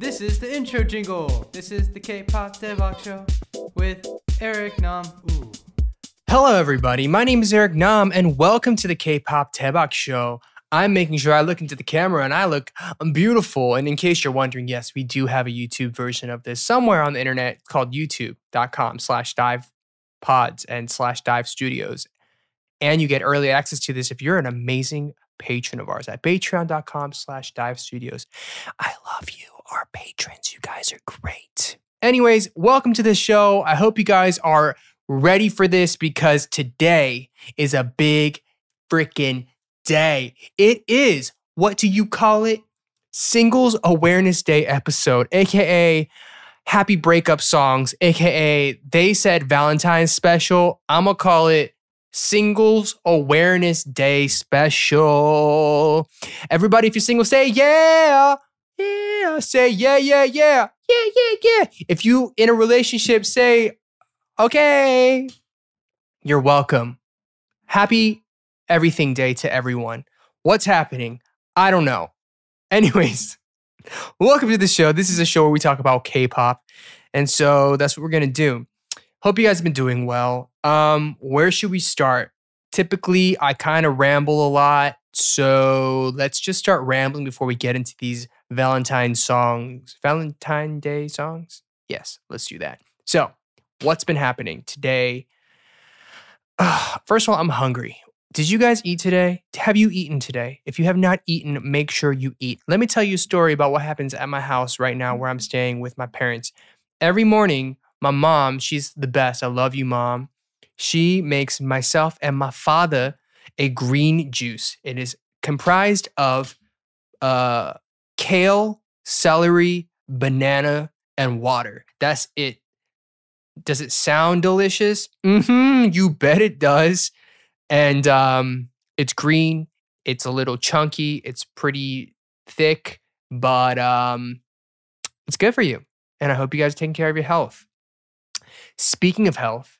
This is the intro jingle. This is the K-pop Daebak show with Eric Nam. Hello, everybody. My name is Eric Nam, and welcome to the K-pop Daebak Show. I'm making sure I look into the camera and I look um, beautiful. And in case you're wondering, yes, we do have a YouTube version of this somewhere on the internet called youtube.com slash dive pods and slash dive studios. And you get early access to this if you're an amazing patron of ours at patreon.com slash dive studios. I love you, our patrons. You guys are great. Anyways, welcome to the show. I hope you guys are ready for this because today is a big freaking day. It is, what do you call it? Singles Awareness Day episode, aka Happy Breakup Songs, aka They Said Valentine's Special. I'm gonna call it Singles Awareness Day Special. Everybody, if you're single, say yeah. Yeah. Say yeah, yeah, yeah. Yeah, yeah, yeah. If you in a relationship, say okay. You're welcome. Happy everything day to everyone. What's happening? I don't know. Anyways, welcome to the show. This is a show where we talk about K-pop. And so that's what we're to do. Hope you guys have been doing well. Um, where should we start? Typically, I kind of ramble a lot. So let's just start rambling before we get into these Valentine songs. Valentine Day songs? Yes, let's do that. So, what's been happening today? Uh, first of all, I'm hungry. Did you guys eat today? Have you eaten today? If you have not eaten, make sure you eat. Let me tell you a story about what happens at my house right now where I'm staying with my parents. Every morning, my mom, she's the best. I love you, mom. She makes myself and my father a green juice. It is comprised of uh, kale, celery, banana, and water. That's it. Does it sound delicious? Mm-hmm. You bet it does and um, it's green. It's a little chunky. It's pretty thick, but um, it's good for you. And I hope you guys are taking care of your health. Speaking of health,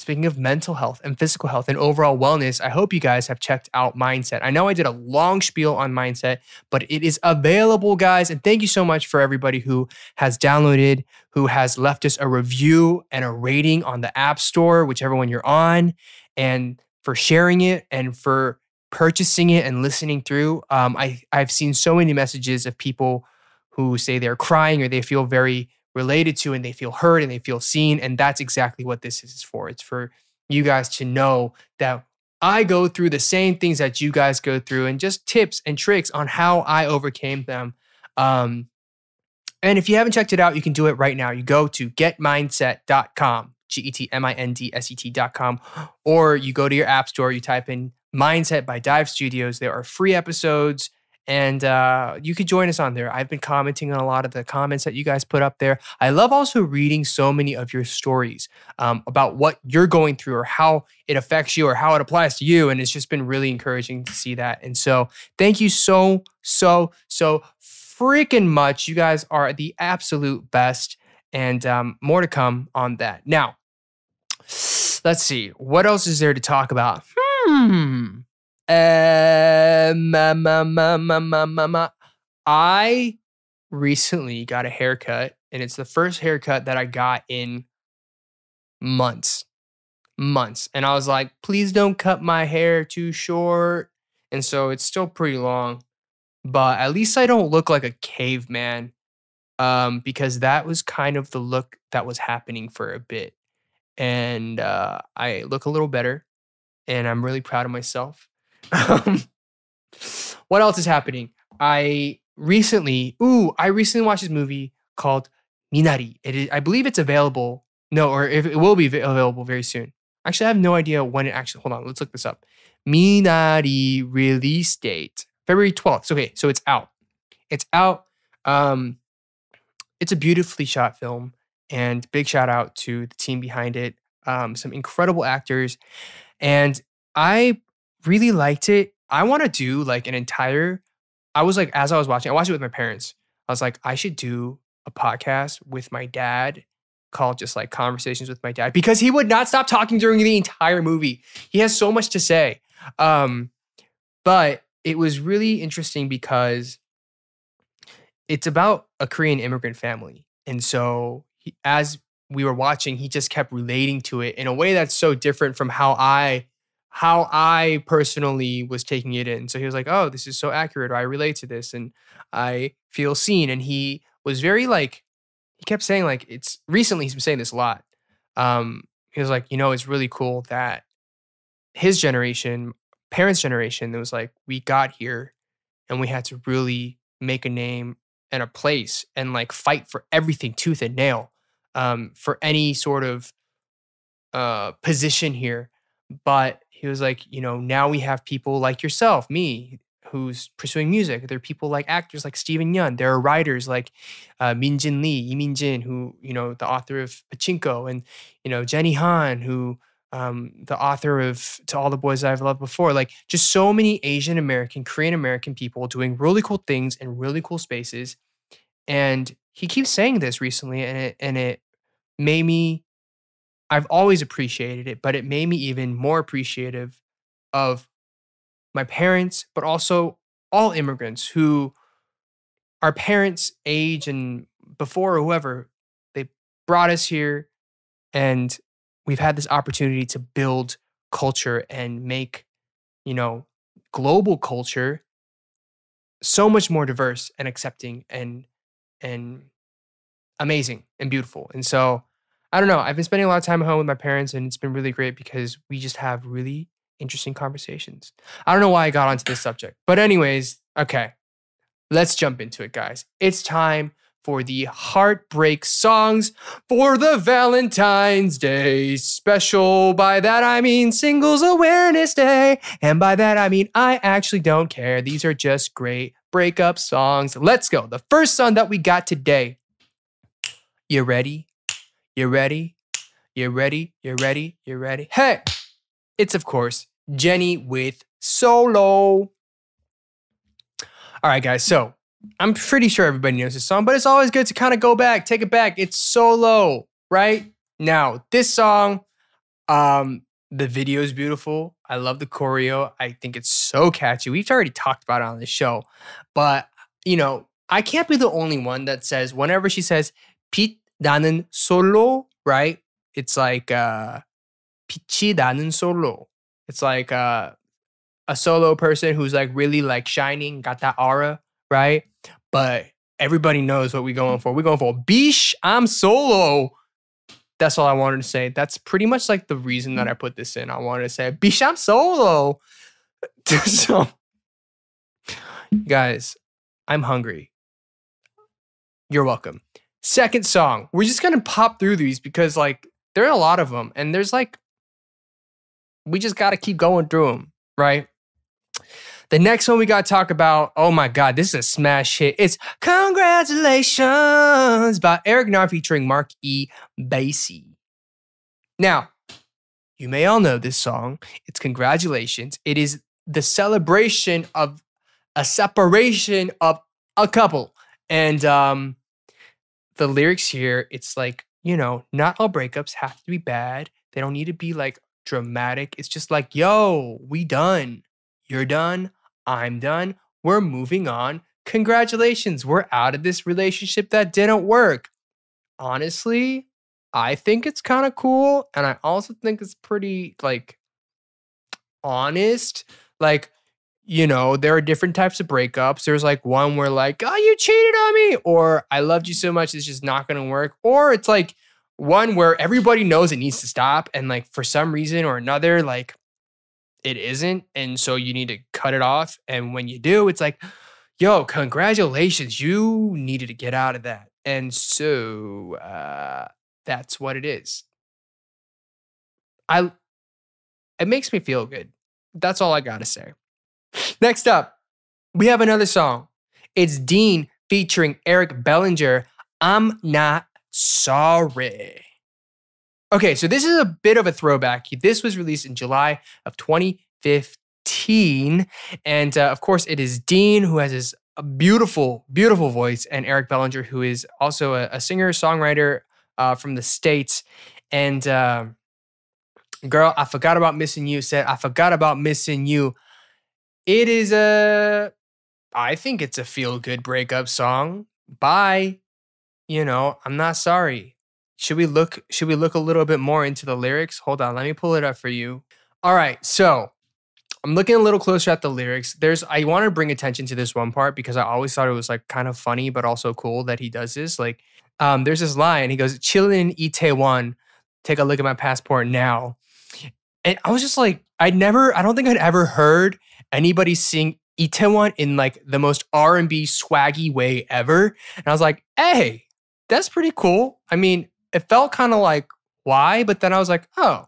speaking of mental health and physical health and overall wellness, I hope you guys have checked out Mindset. I know I did a long spiel on Mindset, but it is available, guys. And thank you so much for everybody who has downloaded, who has left us a review and a rating on the App Store, whichever one you're on. And for sharing it and for purchasing it and listening through. Um, I, I've seen so many messages of people who say they're crying or they feel very related to and they feel heard and they feel seen. And that's exactly what this is for. It's for you guys to know that I go through the same things that you guys go through and just tips and tricks on how I overcame them. Um, and if you haven't checked it out, you can do it right now. You go to getmindset.com G-E-T-M-I-N-D-S-E-T dot com, or you go to your app store, you type in Mindset by Dive Studios. There are free episodes, and uh, you could join us on there. I've been commenting on a lot of the comments that you guys put up there. I love also reading so many of your stories um, about what you're going through or how it affects you or how it applies to you, and it's just been really encouraging to see that. And so, thank you so, so, so freaking much. You guys are the absolute best, and um, more to come on that. Now, Let's see. What else is there to talk about? Hmm. Ma. I recently got a haircut, and it's the first haircut that I got in months. Months. And I was like, please don't cut my hair too short. And so it's still pretty long, but at least I don't look like a caveman um, because that was kind of the look that was happening for a bit and uh, I look a little better, and I'm really proud of myself. Um, what else is happening? I recently, ooh, I recently watched this movie called Minari. It is, I believe it's available. No, or if it will be available very soon. Actually, I have no idea when it actually. Hold on, let's look this up. Minari release date February 12th. Okay, so it's out. It's out. Um, it's a beautifully shot film. And big shout out to the team behind it. Um, some incredible actors. And I really liked it. I want to do like an entire, I was like, as I was watching, I watched it with my parents. I was like, I should do a podcast with my dad called just like conversations with my dad because he would not stop talking during the entire movie. He has so much to say. Um, but it was really interesting because it's about a Korean immigrant family. And so he, as we were watching, he just kept relating to it in a way that's so different from how I how I personally was taking it in. So he was like, "Oh, this is so accurate. Or I relate to this and I feel seen." And he was very like he kept saying like it's recently he's been saying this a lot. Um he was like, "You know, it's really cool that his generation, parents' generation, it was like we got here and we had to really make a name and a place and like fight for everything tooth and nail um, for any sort of uh, position here. But he was like, you know, now we have people like yourself, me, who's pursuing music. There are people like actors like Steven Yeun. There are writers like uh, Min Jin Lee, Lee Min Jin, who, you know, the author of Pachinko, and, you know, Jenny Han, who, um, the author of To All the Boys I've Loved Before. Like, just so many Asian American, Korean American people doing really cool things in really cool spaces. And he keeps saying this recently, and it, and it made me I've always appreciated it, but it made me even more appreciative of my parents, but also all immigrants who our parents' age and before or whoever, they brought us here and we've had this opportunity to build culture and make, you know, global culture so much more diverse and accepting and and amazing and beautiful. And so I don't know. I've been spending a lot of time at home with my parents, and it's been really great because we just have really interesting conversations. I don't know why I got onto this subject, but, anyways, okay, let's jump into it, guys. It's time for the heartbreak songs for the Valentine's Day special. By that I mean Singles Awareness Day. And by that I mean I actually don't care. These are just great breakup songs. Let's go. The first song that we got today. You ready? You ready? You ready? You ready? You ready? Hey! It's, of course, Jennie with Solo. All right, guys. So I'm pretty sure everybody knows this song, but it's always good to kind of go back, take it back. It's Solo, right? Now, this song, um, the video is beautiful. I love the choreo. I think it's so catchy. We've already talked about it on the show, but you know, I can't be the only one that says whenever she says Pete 나는 solo, right? It's like uh 빛이 나는 solo. It's like uh, a solo person who's like really like shining, got that aura, right? But everybody knows what we're going for. We're going for Bish, I'm solo. That's all I wanted to say. That's pretty much like the reason that I put this in. I wanted to say Bish, I'm solo. so, guys, I'm hungry. You're welcome. Second song. We're just gonna pop through these because like there are a lot of them, and there's like we just gotta keep going through them, right? The next one we gotta talk about. Oh my god, this is a smash hit. It's "Congratulations" by Eric Nam featuring Mark E. Basie. Now, you may all know this song. It's "Congratulations." It is the celebration of a separation of a couple, and um, the lyrics here, it's like, you know, not all breakups have to be bad. They don't need to be like dramatic. It's just like, yo, we done. You're done. I'm done. We're moving on. Congratulations. We're out of this relationship that didn't work. Honestly, I think it's kind of cool. And I also think it's pretty like honest. Like, you know, there are different types of breakups. There's like one where like, oh, you cheated on me, or I loved you so much it's just not gonna work. Or it's like one where everybody knows it needs to stop, and like for some reason or another, like it isn't. And so you need to cut it off. And when you do, it's like, yo, congratulations, you needed to get out of that. And so uh that's what it is. I it makes me feel good. That's all I gotta say. Next up, we have another song. It's Dean featuring Eric Bellinger. I'm not sorry. Okay, so this is a bit of a throwback. This was released in July of 2015. And uh, of course, it is Dean who has his beautiful, beautiful voice, and Eric Bellinger, who is also a, a singer songwriter uh, from the States. And uh, girl, I forgot about missing you. Said, I forgot about missing you. It is a, I think it's a feel good breakup song. bye. You know, I'm not sorry. Should we look should we look a little bit more into the lyrics? Hold on, let me pull it up for you. All right, so I'm looking a little closer at the lyrics. There's I want to bring attention to this one part because I always thought it was like kind of funny but also cool that he does this. Like um there's this line, he goes, "Chillin' in Itaewon. Take a look at my passport now." And I was just like, I'd never I don't think I'd ever heard anybody sing Itaewon in like the most R&B swaggy way ever. And I was like, "Hey, that's pretty cool." I mean, it felt kind of like why, but then I was like, "Oh,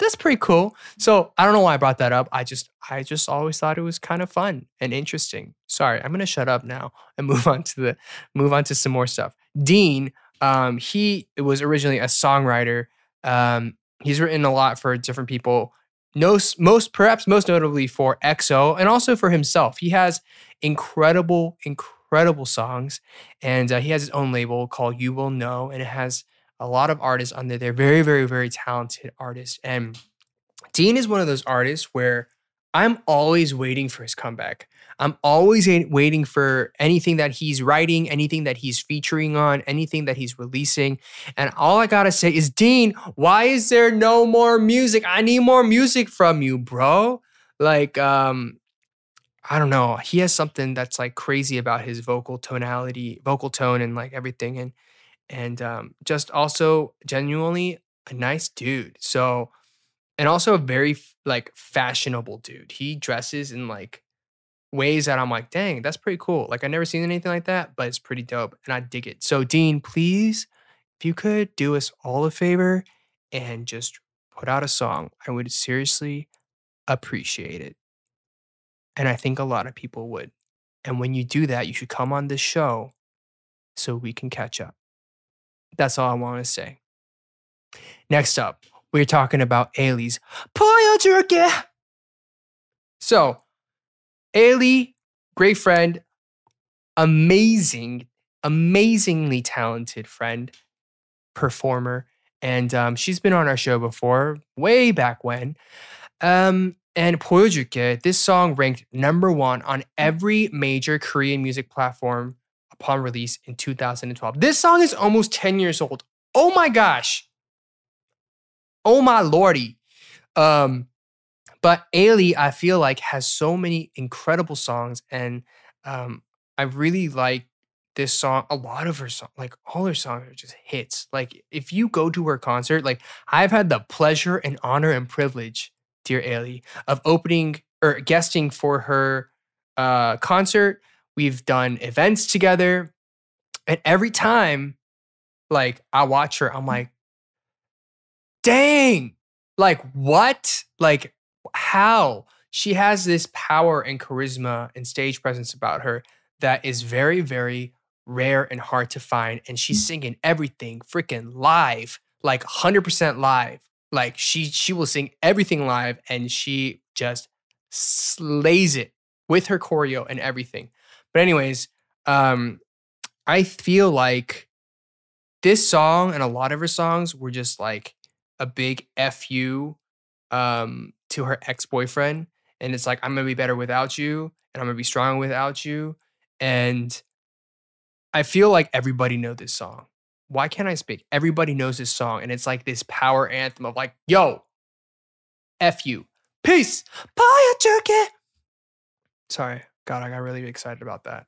that's pretty cool. So I don't know why I brought that up. I just I just always thought it was kind of fun and interesting. Sorry, I'm gonna shut up now and move on to the move on to some more stuff. Dean, um, he was originally a songwriter. Um, he's written a lot for different people. No, most perhaps most notably for EXO and also for himself. He has incredible, incredible songs, and uh, he has his own label called You Will Know, and it has a lot of artists under there, very, very, very talented artists. And Dean is one of those artists where I'm always waiting for his comeback. I'm always waiting for anything that he's writing, anything that he's featuring on, anything that he's releasing. And all I gotta say is, Dean, why is there no more music? I need more music from you, bro. Like, um, I don't know. He has something that's like crazy about his vocal tonality, vocal tone, and like everything. And and um, just also genuinely a nice dude. So, and also a very like fashionable dude. He dresses in like ways that I'm like, dang, that's pretty cool. Like I never seen anything like that, but it's pretty dope, and I dig it. So, Dean, please, if you could do us all a favor and just put out a song, I would seriously appreciate it. And I think a lot of people would. And when you do that, you should come on this show so we can catch up. That's all I want to say. Next up, we're talking about Ailee's 보여줄게. So, Ailee, great friend, amazing, amazingly talented friend, performer, and um, she's been on our show before, way back when. Um, and 보여줄게, this song ranked number one on every major Korean music platform upon release in 2012. This song is almost 10 years old. Oh my gosh. Oh my lordy. Um, but Ailee, I feel like, has so many incredible songs, and um, I really like this song. A lot of her songs, like all her songs, are just hits. Like if you go to her concert, like I've had the pleasure and honor and privilege, dear Ailee, of opening or guesting for her uh, concert We've done events together. And every time, like, I watch her, I'm like, dang, like, what? Like, how? She has this power and charisma and stage presence about her that is very, very rare and hard to find. And she's singing everything freaking live, like 100% live. Like she she will sing everything live and she just slays it with her choreo and everything. But anyways, um, I feel like this song and a lot of her songs were just like a big fu um, to her ex boyfriend, and it's like I'm gonna be better without you, and I'm gonna be strong without you, and I feel like everybody know this song. Why can't I speak? Everybody knows this song, and it's like this power anthem of like, yo, f you, peace, pie jerky. Sorry, God, I got really excited about that.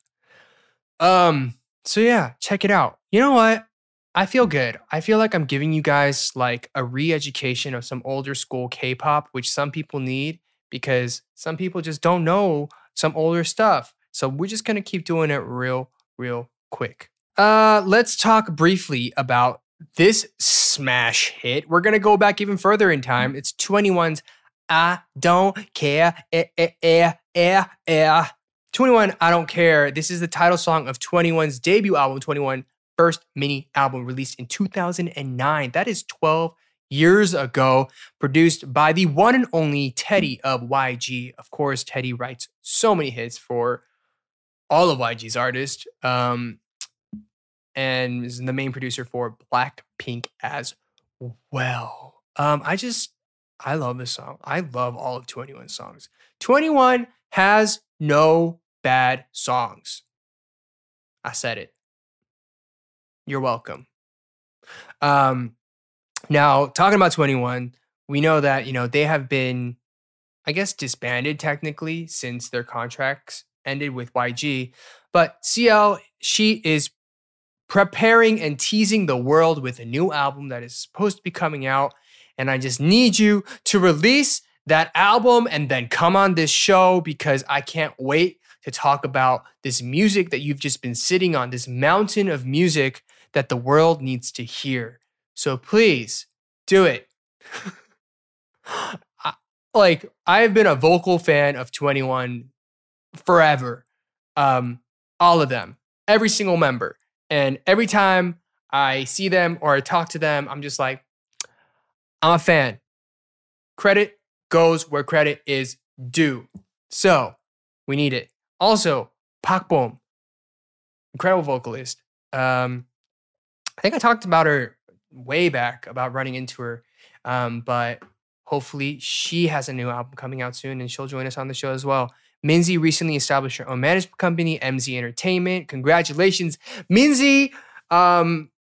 Um, so yeah, check it out. You know what? I feel good. I feel like I'm giving you guys like a re-education of some older school K-pop, which some people need because some people just don't know some older stuff. So we're just gonna keep doing it real, real quick. Uh, let's talk briefly about this smash hit. We're gonna go back even further in time. It's 2NE1's I Don't Care. Eh, eh, eh, eh, eh. 2NE1, I Don't Care. This is the title song of 2NE1's debut album, 2NE1 first mini album released in 2009. That is 12 years ago, produced by the one and only Teddy of YG. Of course, Teddy writes so many hits for all of YG's artists, um, and is the main producer for Blackpink as well. Um, I just, I love this song. I love all of 2NE1's songs. 2NE1 has no bad songs. I said it. You're welcome. Um, now talking about 2NE1, we know that you know they have been, I guess, disbanded technically since their contracts ended with YG. But CL, she is preparing and teasing the world with a new album that is supposed to be coming out. And I just need you to release that album and then come on this show because I can't wait to talk about this music that you've just been sitting on, this mountain of music that the world needs to hear. So please do it. Like, I have been a vocal fan of 2NE1 forever. Um, all of them, every single member. And every time I see them or I talk to them, I'm just like, I'm a fan. Credit goes where credit is due. So we need it. Also, Park Bom, incredible vocalist. Um, I think I talked about her way back about running into her, um, but hopefully she has a new album coming out soon and she'll join us on the show as well. Minzy recently established her own management company, MZ Entertainment. Congratulations, Minzy. Um,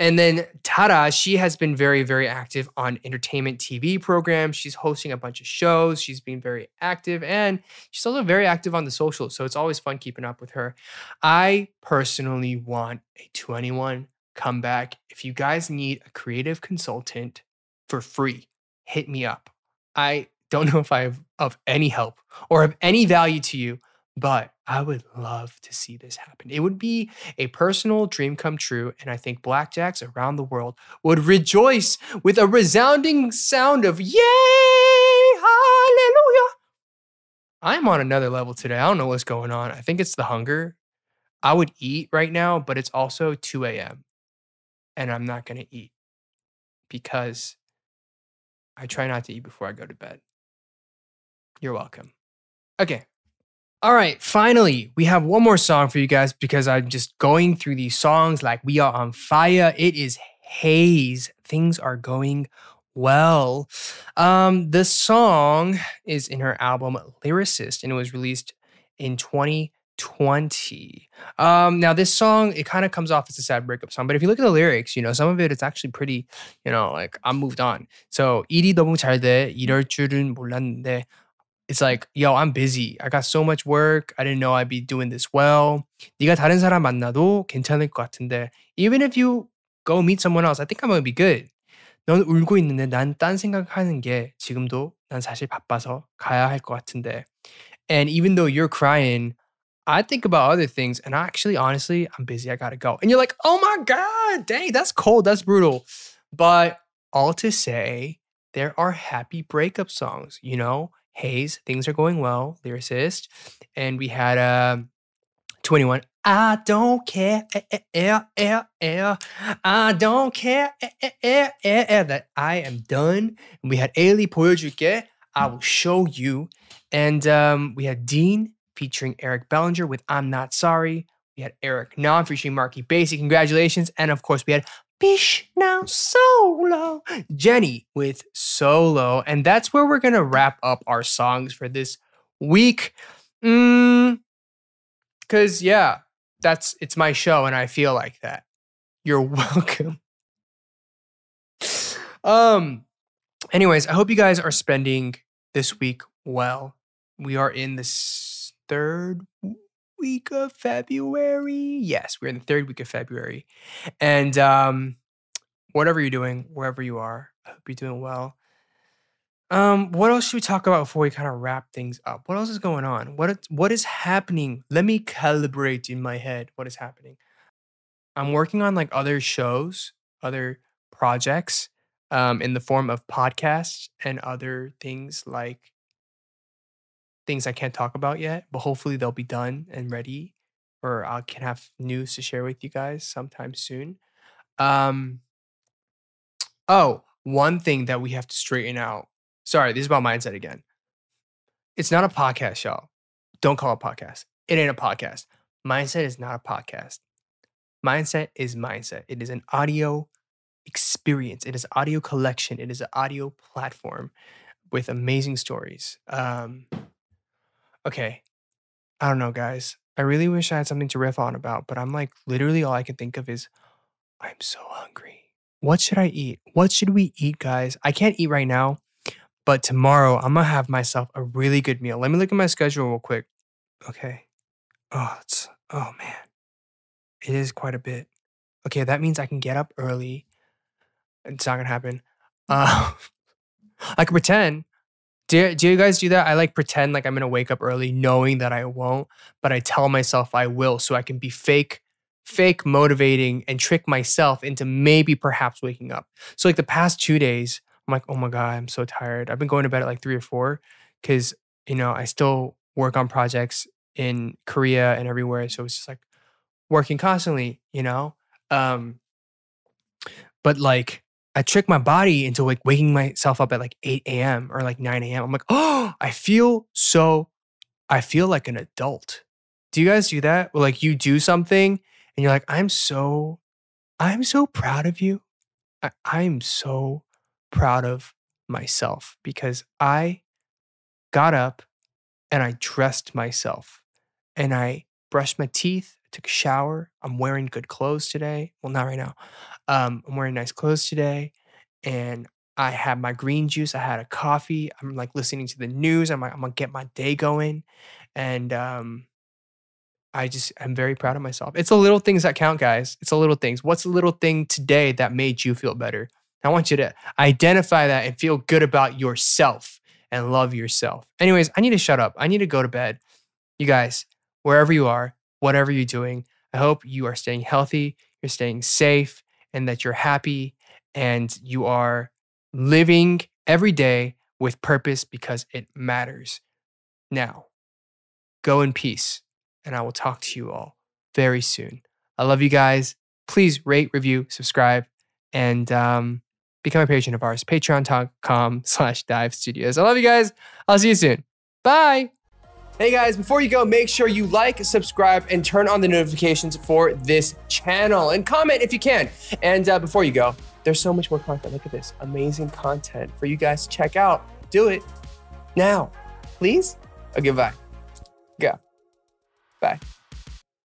and then Dara, she has been very, very active on entertainment TV programs. She's hosting a bunch of shows. She's been very active and she's also very active on the socials. So it's always fun keeping up with her. I personally want a 2NE1 comeback. If you guys need a creative consultant for free, hit me up. I don't know if I have of any help or of any value to you, but I would love to see this happen. It would be a personal dream come true, and I think blackjacks around the world would rejoice with a resounding sound of yay, hallelujah. I'm on another level today. I don't know what's going on. I think it's the hunger. I would eat right now, but it's also 2 a.m. and I'm not going to eat because I try not to eat before I go to bed. You're welcome. Okay. All right, finally, we have one more song for you guys because I'm just going through these songs like we are on fire. It is Heize. Things are going well. Um, the song is in her album Lyricist and it was released in 2020. Um, now this song, it kind of comes off as a sad breakup song, but if you look at the lyrics, you know, some of it it's actually pretty, you know, like I'm moved on. So 일이 너무 잘 돼. 이럴 줄은 몰랐는데 it's like, yo, I'm busy. I got so much work. I didn't know I'd be doing this well. 네가 다른 사람 만나도 괜찮을 것 같은데. Even if you go meet someone else, I think I'm gonna be good. 넌 울고 있는데 난 딴 생각하는 게 지금도 난 사실 바빠서 가야 할 것 같은데. And even though you're crying, I think about other things and I actually, honestly, I'm busy. I got to go. And you're like, oh my God, dang, that's cold. That's brutal. But all to say, there are happy breakup songs, you know? Heize, things are going well, lyricist. And we had um, 2NE1, I don't care, eh, eh, eh, eh, I don't care, eh, eh, eh, eh, that I am done. And we had Ailee Poyojuke, I will show you. And um, we had Dean featuring Eric Bellinger with I'm Not Sorry. We had Eric Nam featuring Marky Basic. Congratulations. And of course, we had Bish now solo. Jennie with solo. And that's where we're going to wrap up our songs for this week. Mm, Cause yeah, that's it's my show and I feel like that. You're welcome. um anyways, I hope you guys are spending this week well. We are in this third week of February. Yes, we're in the third week of February. And um, whatever you're doing, wherever you are, I hope you're doing well. Um, what else should we talk about before we kind of wrap things up? What else is going on? What is, what is happening? Let me calibrate in my head what is happening. I'm working on like other shows, other projects, um, in the form of podcasts and other things like things I can't talk about yet, but hopefully they'll be done and ready, or I can have news to share with you guys sometime soon. Um, oh, one thing that we have to straighten out. Sorry, this is about mindset again. It's not a podcast, y'all. Don't call it a podcast. It ain't a podcast. Mindset is not a podcast. Mindset is mindset. It is an audio experience. It is audio collection. It is an audio platform with amazing stories. Um, okay. I don't know, guys. I really wish I had something to riff on about, but I'm like, literally all I can think of is I'm so hungry. What should I eat? What should we eat, guys? I can't eat right now, but tomorrow I'm gonna have myself a really good meal. Let me look at my schedule real quick. Okay. Oh, it's oh man. It is quite a bit. Okay, that means I can get up early. It's not gonna happen. Uh, I can pretend. Do, do you guys do that? I like pretend like I'm gonna wake up early, knowing that I won't, but I tell myself I will, so I can be fake, fake motivating and trick myself into maybe perhaps waking up. So like the past two days, I'm like, oh my god, I'm so tired. I've been going to bed at like three or four because you know I still work on projects in Korea and everywhere, so it's just like working constantly, you know. Um, but like I trick my body into like waking myself up at like 8 a.m. or like 9 a.m. I'm like, oh, I feel so, I feel like an adult. Do you guys do that? Where like you do something and you're like, I'm so, I'm so proud of you. I, I'm so proud of myself because I got up and I dressed myself and I brushed my teeth, took a shower. I'm wearing good clothes today. Well, not right now. Um, I'm wearing nice clothes today, and I had my green juice. I had a coffee. I'm like listening to the news. I'm like, I'm gonna get my day going, and um, I just I'm very proud of myself. It's the little things that count, guys. It's the little things. What's the little thing today that made you feel better? I want you to identify that and feel good about yourself and love yourself. Anyways, I need to shut up. I need to go to bed. You guys, wherever you are, whatever you're doing, I hope you are staying healthy, you're staying safe, and that you're happy and you are living every day with purpose because it matters. Now, go in peace, and I will talk to you all very soon. I love you guys. Please rate, review, subscribe, and um, become a patron of ours. Patreon.com slash dive studios. I love you guys. I'll see you soon. Bye. Hey guys, before you go, make sure you like, subscribe, and turn on the notifications for this channel and comment if you can. And uh, before you go, there's so much more content. Look at this amazing content for you guys to check out. Do it now, please. Okay, bye. Go. Bye.